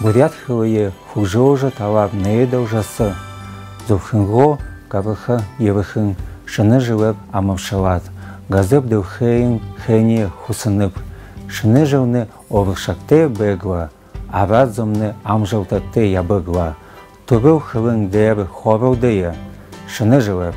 бурят хылые хужожа талап нейда ужасы. Зухынго кавыха евыхын шыны жылып амывшылат. Газып дылхейн хэне хусынып. Шыны жылны овықшакте бегла. Арат зымны амжылтатте ябыгла. Турыл хылын дэр хорылдыя. Шыны жылып.